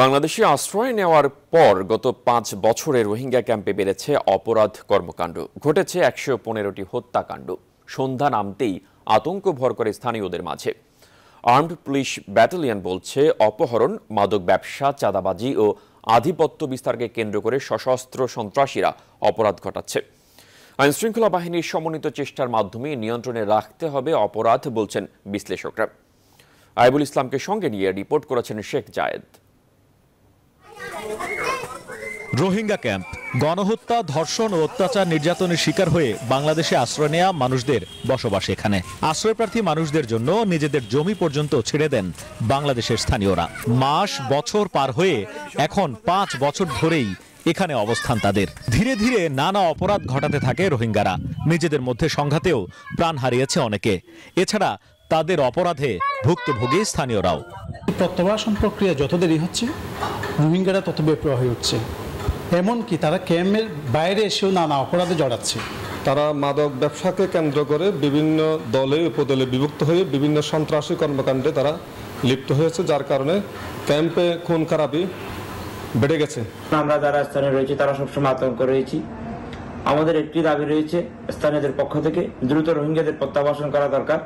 বাংলাদেশে আশ্রয় নেওয়ার পর গত পাঁচ বছরে রোহিঙ্গা ক্যাম্পে বেড়েছে অপরাধ কর্মকাণ্ড। ঘটেছে একশো পনেরোটি হত্যাকাণ্ড। সন্ধ্যা নামতেই আতঙ্ক ভর করে স্থানীয়দের মাঝে। আর্মড পুলিশ ব্যাটালিয়ন বলছে, অপহরণ, মাদক ব্যবসা, চাঁদাবাজি ও আধিপত্য বিস্তারকে কেন্দ্র করে সশস্ত্র সন্ত্রাসীরা অপরাধ ঘটাচ্ছে। আইনশৃঙ্খলা বাহিনীর সমন্বিত চেষ্টার মাধ্যমে নিয়ন্ত্রণে রাখতে হবে অপরাধ, বলছেন বিশ্লেষকরা। আইবুল ইসলামকে সঙ্গে নিয়ে রিপোর্ট করেছেন শেখ জায়েদ। রোহিঙ্গা ক্যাম্প। গণহত্যা, ধর্ষণ ও অত্যাচার নির্যাতনের শিকার হয়ে বাংলাদেশে আশ্রয় নেওয়া মানুষদের বসবাস এখানে। আশ্রয়প্রার্থী মানুষদের জন্য নিজেদের জমি পর্যন্ত ছেড়ে দেন বাংলাদেশের স্থানীয়রা। মাস, বছর পার হয়ে এখন পাঁচ বছর ধরেই এখানে অবস্থান তাদের। ধীরে ধীরে নানা অপরাধ ঘটাতে থাকে রোহিঙ্গারা। নিজেদের মধ্যে সংঘাতেও প্রাণ হারিয়েছে অনেকে। এছাড়া তাদের অপরাধে ভুক্তভোগী স্থানীয়রাও। প্রত্যাবাসন প্রক্রিয়া যত দেরি হচ্ছে, রোহিঙ্গারা তত বেপরোয়া হয়ে উঠছে এমনকি তারা ক্যাম্পের বাইরে এসেও নানা অপরাধে জড়াচ্ছে। তারা মাদক ব্যবসাকে কেন্দ্র করে বিভিন্ন দলে উপদলে বিভক্ত হয়ে বিভিন্ন সন্ত্রাসী কর্মকাণ্ডে তারা লিপ্ত হয়েছে যার কারণে ক্যাম্পে খুন খারাপি বেড়ে গেছে। আমরা যারা স্থানে রয়েছি তারা সবসময় আতঙ্ক রয়েছি। আমাদের একটি দাবি রয়েছে স্থানীয়দের পক্ষ থেকে দ্রুত রোহিঙ্গাদের প্রত্যাবাসন করা দরকার।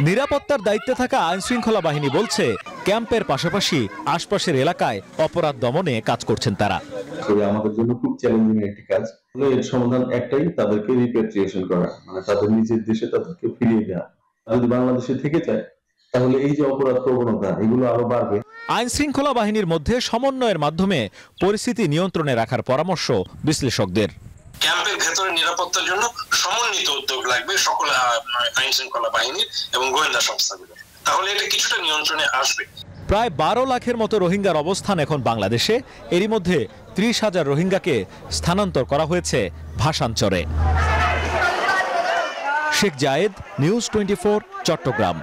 নিরাপত্তার দায়িত্বে থাকা আইন শৃঙ্খলা বাহিনী বলছে ক্যাম্পের পাশাপাশি আশপাশের এলাকায় অপরাধ দমনে কাজ করছেন তারা। আমাদের জন্য খুব চ্যালেঞ্জিং একটি কাজ। এর সমাধান একটাই তাদেরকে রিপেট্রিয়েশন করা। মানে তাদের নিজের দেশে তাদেরকে ফিরিয়ে দেওয়া যদি বাংলাদেশে থেকে যায় তাহলে এই যে অপরাধ প্রবণতা এগুলো আরও বাড়বে। আইন শৃঙ্খলা বাহিনীর মধ্যে সমন্বয়ের মাধ্যমে পরিস্থিতি নিয়ন্ত্রণে রাখার পরামর্শ বিশ্লেষকদের। ক্যাম্পের ভেতরে নিরাপত্তার জন্য সমন্বিত উদ্যোগ লাগবে সকল আইন শৃঙ্খলা বাহিনীর এবং গোয়েন্দা সংস্থাগুলোর তাহলে এটা কিছুটা নিয়ন্ত্রণে আসবে। প্রায় বারো লাখের মতো রোহিঙ্গার অবস্থান এখন বাংলাদেশে। এরই মধ্যে ত্রিশ হাজার রোহিঙ্গাকে স্থানান্তর করা হয়েছে ভাষাঞ্চরে শেখ জায়েদ, নিউজ টোয়েন্টি চট্টগ্রাম।